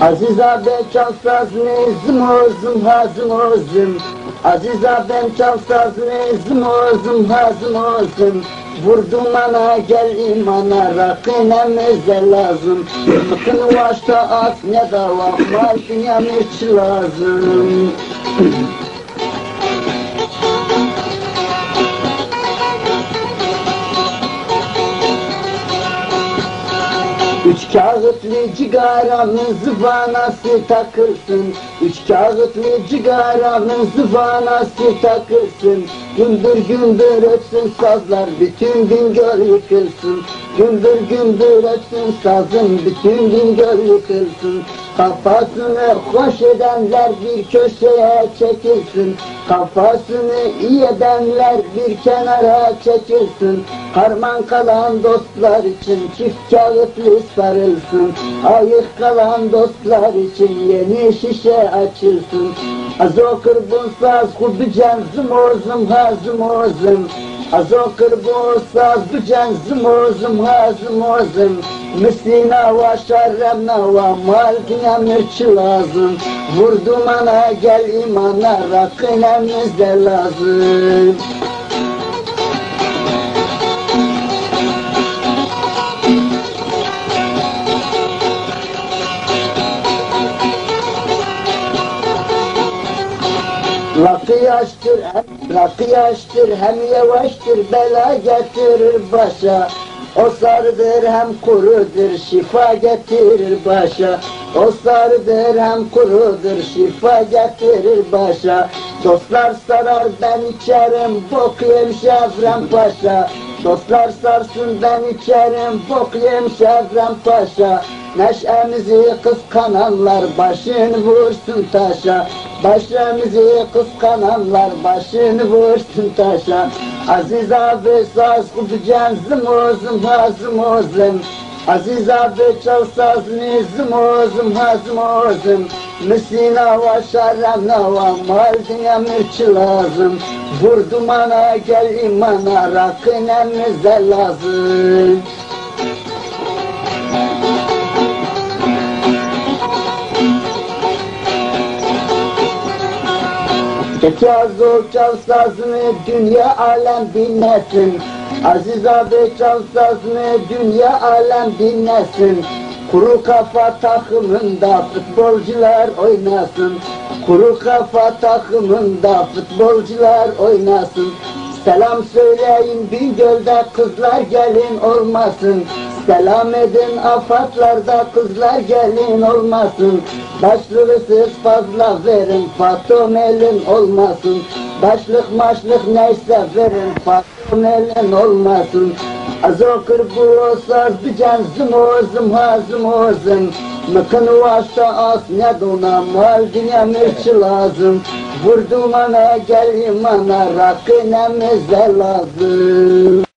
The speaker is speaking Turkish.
Aziza ben çalsaz nezim ozum hazım ozum Aziza ben çalsaz nezim ozum hazım ozum Vurdum ana gel imana rakine meze lazım. Mıkın vaşta at ne dava mal dünya mirç lazım Üç kağıtlı cigaramın zıvanası takılsın? Üç kağıtlı cigaramın zıvanası takılsın? Gündür gündür ötsün sazlar bütün gün göl yıkılsın. Gündür gündür ötsün sazın bütün gün göl yıkılsın Kafasını hoş edenler bir köşeye çekilsin. Kafasını iyi edenler bir kenara çekilsin. Harman kalan dostlar için çift kağıtlı sarılsın. Ayık kalan dostlar için yeni şişe açılsın. Az okur bu saz kubican zımozum hazımozum Az okur bu saz kubican zımozum hazımozum Müslina va şarremna va malkine mirç lazım Vurdum ana gel imana rakınemizde lazım Rakı yaştır, rakı yaştır, hem yavaştır, bela getirir başa. O sarıdır hem kurudur, şifa getirir başa. O sarıdır hem kurudur, şifa getirir başa. Dostlar sarar ben içerim, bok yem şevrem paşa. Dostlar sarsın ben içerim, bok yem şevrem paşa. Neşemizi kıskananlar başını vursun taşa Başımızı kıskananlar başını vursun taşa Aziz abi saz kutucan zımozum hazımozum Aziz abi çal saz nizmozum hazmozum Müslina va şarrana va maldine mirç lazım. Vurdum ana gel imana rakınemize lazım Geçaz ol çal sazını dünya alem dinlesin. Aziz abi çal sazını dünya alem dinlesin. Kuru kafa takımında futbolcular oynasın. Kuru kafa takımında futbolcular oynasın. Selam söyleyin Bingöl'de kızlar gelin olmasın Selam edin afatlarda kızlar gelin olmasın. Başlığı siz fazla verin faton elin olmasın. Başlık maçlık neyse verin faton elin olmasın. Az okur bu saz bican zımozum hazımozum Mıkın vaşta as ne dona mal dünya mirç lazım. Vurdum ana gel imana rakı nemize lazım